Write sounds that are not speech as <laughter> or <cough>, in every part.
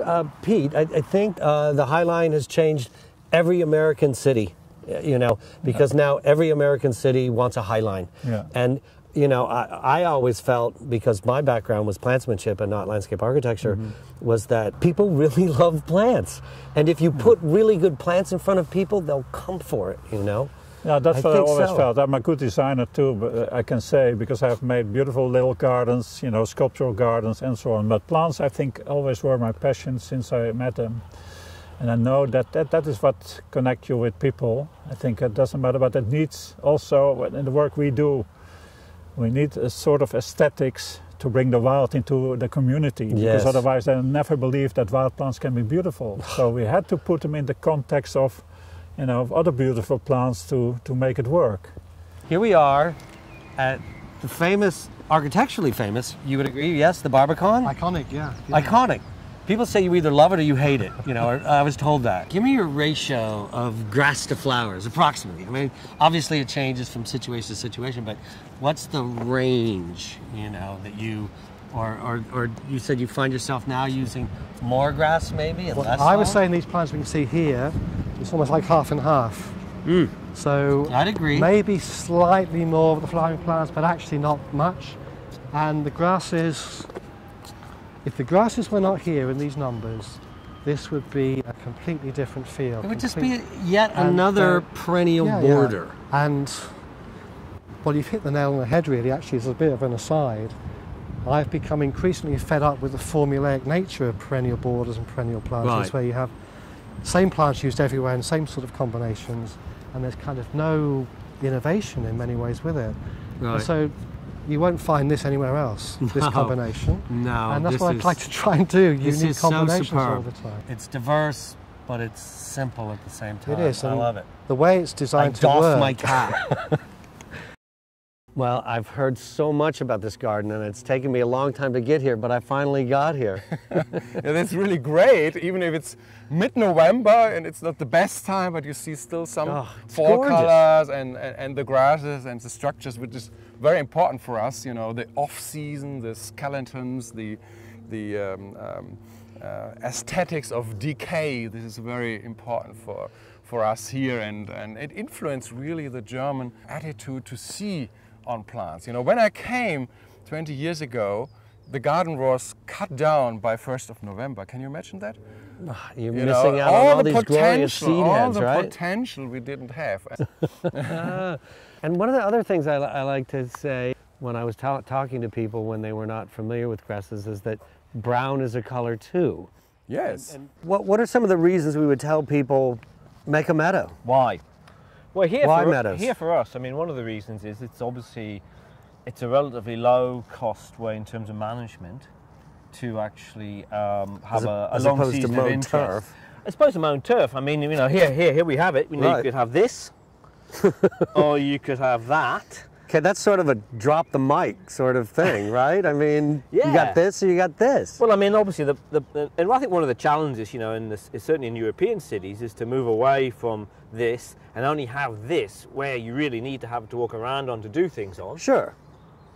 Uh, Piet, I, I think uh, the High Line has changed every American city, uh, you know, because now every American city wants a High Line. Yeah. And, you know, I, I always felt, because my background was plantsmanship and not landscape architecture, Mm-hmm. was that people really <laughs> love plants. And if you put really good plants in front of people, they'll come for it, you know? Yeah, that's I what I always so. felt. I'm a good designer too, but uh, I can say because I've made beautiful little gardens, you know, sculptural gardens and so on. But plants, I think, always were my passion since I met them. And I know that that, that is what connects you with people. I think it doesn't matter, but it needs also in the work we do, we need a sort of aesthetics to bring the wild into the community Yes. because otherwise they'll never believe that wild plants can be beautiful. so we had to put them in the context of, you know, of other beautiful plants to, to make it work. Here we are at the famous, architecturally famous, you would agree, yes, the Barbican? Iconic, yeah. yeah. Iconic. People say you either love it or you hate it. You know, or I was told that. Give me your ratio of grass to flowers, approximately. I mean, obviously it changes from situation to situation, but what's the range? You know that you, or or, or you said you find yourself now using more grass maybe and Well, less. I was flower? saying these plants we can see here, it's almost like half and half. So I'd agree. maybe slightly more of the flowering plants, but actually not much. And the grasses, if the grasses were not here in these numbers, this would be a completely different field. It would just be yet and, another uh, perennial yeah, yeah. border. And well, you've hit the nail on the head. Really, actually, as a bit of an aside, I've become increasingly fed up with the formulaic nature of perennial borders and perennial plantings, Right. where you have same plants used everywhere and same sort of combinations, and there's kind of no innovation in many ways with it. Right. so you won't find this anywhere else. <laughs> This combination. No, and that's this what is- I'd like to try and do. This Unique is so combinations all the time. It's diverse, but it's simple at the same time. It is. I love it. The way it's I designed to doff work. my cap. <laughs> well, I've heard so much about this garden, and it's taken me a long time to get here, but I finally got here. <laughs> Yeah, that's really great, even if it's mid-November and it's not the best time, but you see still some Oh, fall gorgeous. colors and, and, and the grasses and the structures, which is very important for us. You know, the off-season, the skeletons, the the um, um, uh, aesthetics of decay. This is very important for for us here, and and it influenced really the German attitude to see on plants. You know, when I came 20 years ago. The garden was cut down by 1st of November. Can you imagine that? Ah, you're You missing know, out on all these glorious seed all heads, the right? potential we didn't have. <laughs> And one of the other things I, I like to say when I was ta- talking to people when they were not familiar with grasses is that brown is a color too. yes. What, what are some of the reasons we would tell people make a meadow? Why? Well, here Why for, meadows? here for us, I mean, one of the reasons is it's obviously it's a relatively low cost way in terms of management to actually um, have As a- a, a as long opposed to season mown of interest. turf. I suppose a mown turf. I mean, you know, here, here, here we have it. You, know, Right. you could have this, <laughs> or you could have that. Okay, that's sort of a drop the mic sort of thing, <laughs> right? I mean, you got this or you got this. Well, I mean, obviously, the, the, the and I think one of the challenges, you know, in this, is certainly in European cities, is to move away from this and only have this where you really need to have to walk around on to do things on. Sure.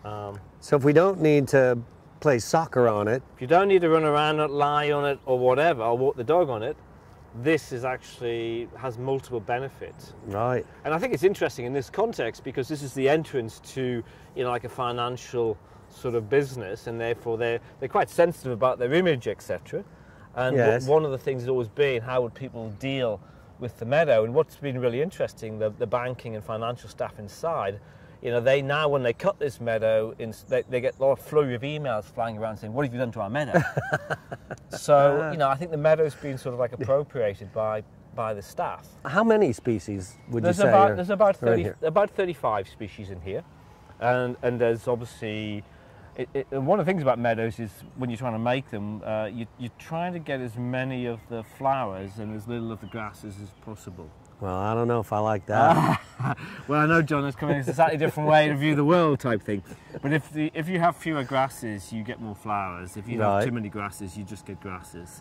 Um, So if we don't need to play soccer on it, If you don't need to run around it, lie on it, or whatever, or walk the dog on it, this is actually has multiple benefits. right? And I think it's interesting in this context because this is the entrance to, you know, like a financial sort of business, and therefore they're they're quite sensitive about their image, etc. And Yes. one of the things has always been how would people deal with the meadow? And what's been really interesting, the, the banking and financial staff inside, you know, they now when they cut this meadow, in, they, they get a lot of flurry of emails flying around saying, "What have you done to our meadow?" <laughs> so you know, I think the meadow's been sort of like appropriated by by the staff. How many species would There's you say? about there's about 30, here? about 35 species in here, and and there's obviously. It, it, one of the things about meadows is when you're trying to make them, uh, you, you're trying to get as many of the flowers and as little of the grasses as possible. Well, I don't know if I like that. <laughs> Well, I know John is coming. It's a slightly different way to view the world, type thing. But if the, if you have fewer grasses, you get more flowers. If you Right. have too many grasses, you just get grasses.